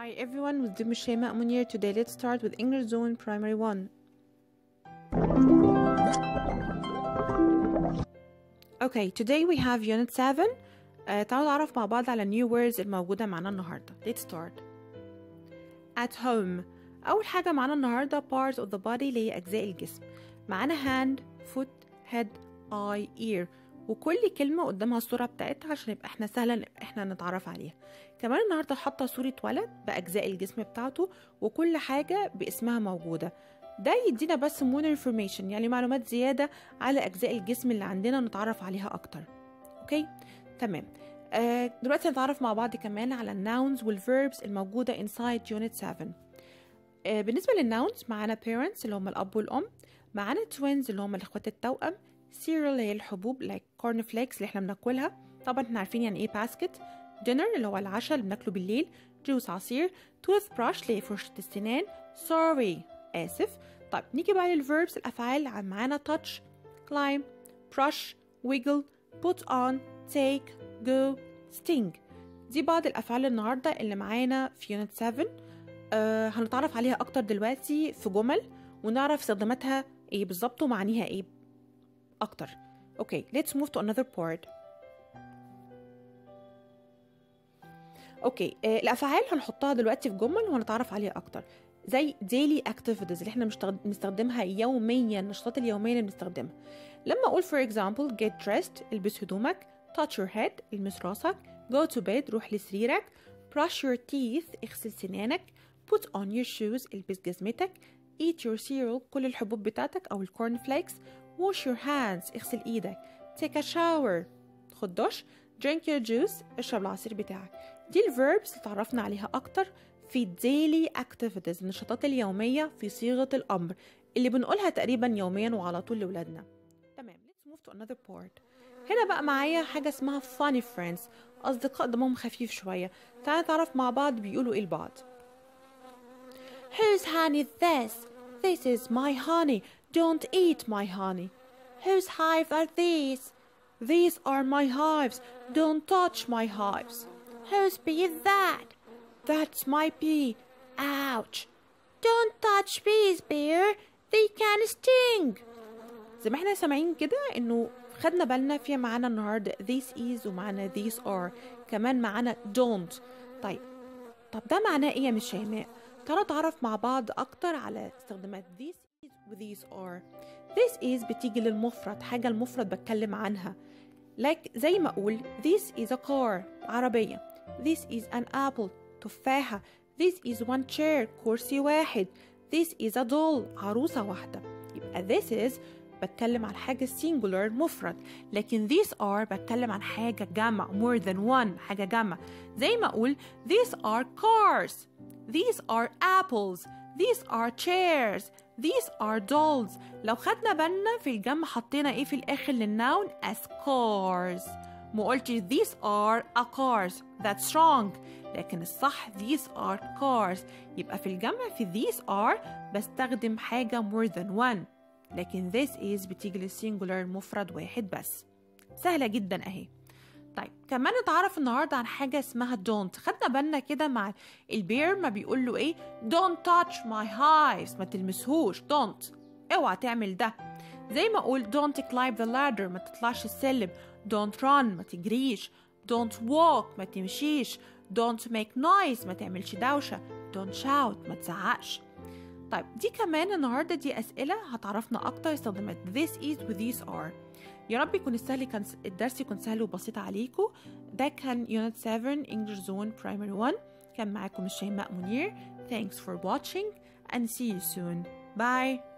Hi everyone, with Dum Shema Munir. Today let's start with English Zone Primary 1. Okay, today we have Unit 7. Uh, تعالوا نتعرف مع بعض على new words الموجودة معانا النهاردة. Let's start. At home. أول حاجة معانا النهاردة parts of the body اللي هي أجزاء الجسم. معانا hand, foot, head, eye, ear. وكل كلمة قدامها الصورة بتاعتها عشان يبقى إحنا سهلا إحنا نتعرف عليها. كمان النهاردة حاطة صورة ولد بأجزاء الجسم بتاعته وكل حاجة باسمها موجودة. ده يدينا بس more information يعني معلومات زيادة على أجزاء الجسم اللي عندنا نتعرف عليها أكتر. أوكي؟ تمام. آه دلوقتي نتعرف مع بعض كمان على الناونز والverbs الموجودة inside unit 7 آه بالنسبة للناونز معانا parents اللي هم الأب والأم معانا twins اللي هم الإخوات التوأم cereal اللي هي الحبوب like corn flakes اللي إحنا بناكلها. طبعا إحنا عارفين يعني إيه basket. Dinner اللي هو العشاء اللي بناكله بالليل. جوس عصير. Toothbrush اللي هي فرشة السنان. Sorry آسف. طيب نيجي بقى للverbs الأفعال. معانا touch climb brush wiggle put on take go sting. دي بعض الأفعال النهاردة اللي معانا في unit 7 آه هنتعرف عليها أكتر دلوقتي في جمل ونعرف استخداماتها إيه بالظبط ومعانيها إيه. أكتر. okay let's move to another part. okay آه الأفعال هنحطها دلوقتي في جمل وهنتعرف عليها أكتر. زي daily activities اللي إحنا بنستخدمها يوميا النشاطات اليومية اللي بنستخدمها. لما أقول for example get dressed البس هدومك touch your head المس راسك go to bed روح لسريرك brush your teeth اغسل سنانك put on your shoes البس جزمتك eat your cereal كل الحبوب بتاعتك أو ال corn flakes wash your hands. اغسل إيدك. Take a shower. خد دش. Drink your juice. اشرب العصير بتاعك. دي ال verbs اللي تعرفنا عليها أكتر في daily activities النشاطات اليومية في صيغة الأمر اللي بنقولها تقريبا يوميا وعلى طول لولادنا تمام let's move to another part. هنا بقى معايا حاجة اسمها funny friends أصدقاء دمهم خفيف شوية. تعالى نتعرف مع بعض بيقولوا إيه لبعض Whose honey is this? This is my honey. Don't eat my honey. Whose hives are these? These are my hives. Don't touch my hives. Whose bee is that? That's my bee. Ouch. Don't touch bees, bear. They can sting. زي ما احنا سامعين كده انه خدنا بالنا في معانا النهارده this is ومعانا these are كمان معانا don't طيب طب ده معناه ايه يا مس شيماء تعالوا نتعرف مع بعض اكتر على استخدامات this is و these are this is بتيجي للمفرد حاجة المفرد بتكلم عنها like زي ما اقول this is a car عربية this is an apple تفاحة this is one chair كرسي واحد this is a doll عروسة واحدة يبقى this is بتكلم عن حاجة singular مفرد لكن these are بتكلم عن حاجة جمع more than one حاجة جمع زي ما أقول these are cars these are apples these are chairs These are dolls. لو خدنا بالنا في الجمع حطينا إيه في الآخر للنون as cars. ما قلتش these are a cars. That's wrong. لكن الصح these are cars. يبقى في الجمع في these are بستخدم حاجة more than one. لكن this is بتيجي للسينجولار مفرد واحد بس. سهلة جدا أهي. طيب كمان اتعرف النهارده عن حاجة اسمها don't. خدنا بالنا كده مع البير ما بيقول له إيه؟ don't touch my hives. ما تلمسهوش. don't. اوعى تعمل ده. زي ما أقول don't climb the ladder. ما تطلعش السلم. don't run. ما تجريش. don't walk. ما تمشيش. don't make noise. ما تعملش دوشة. don't shout. ما تزعقش. طيب دي كمان النهارده دي أسئلة هتعرفنا أكتر استخدامات. This is و these are. يا رب يكون السهل كان الدرس يكون سهل وبسيط عليكم. ده كان Unit 7 English Zone Primary 1 كان معاكم الشيماء منير thanks for watching and see you soon. Bye.